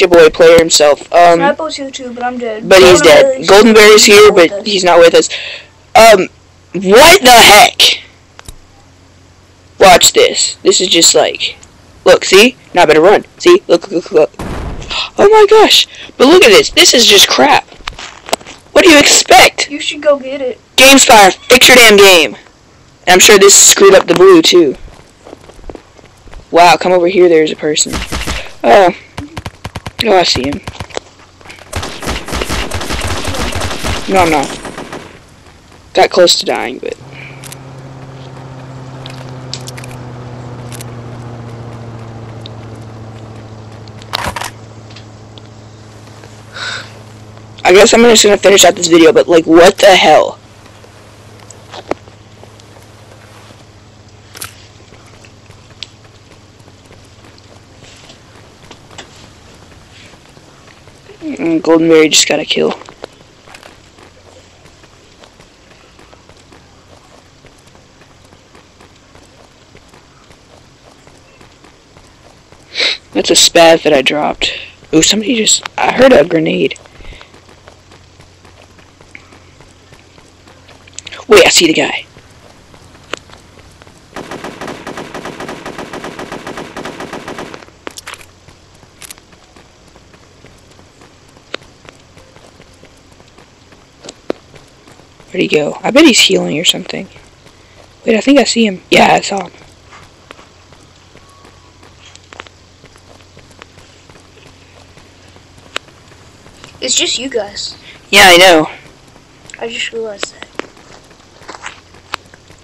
it's your boy, player himself. Um, Snipo's here too, but I'm dead. but he's dead. Goldenberry's here, but he's not with us. Um, what the heck? Watch this. This is just like, look, see? Now I better run. See? Look, look, look. Oh my gosh! But look at this. This is just crap. What do you expect? You should go get it. GameSpire, fix your damn game. And I'm sure this screwed up the blue too. Wow, come over here. There's a person. Oh, oh, I see him. No, I'm not. Got close to dying, but. I guess I'm just gonna finish out this video, but like, what the hell? Mm, Goldenberry just got a kill. That's a spav that I dropped. Ooh, somebody just... I heard a grenade. Wait, I see the guy. Where'd he go? I bet he's healing or something. Wait, I think I see him. Yeah, I saw him. It's just you guys. Yeah, I know. I just realized that.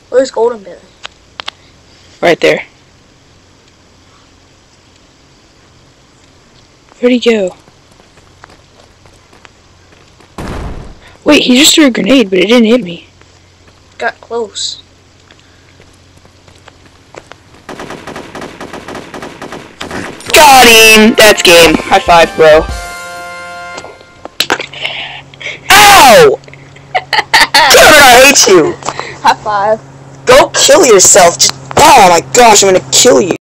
Where's Goldenberry? Right there. Where'd he go? Wait, he just threw a grenade, but it didn't hit me. Got close. Got him! That's game. High five, bro. Ow! Damn it, I hate you! High five. Go kill yourself. Just, oh my gosh, I'm gonna kill you.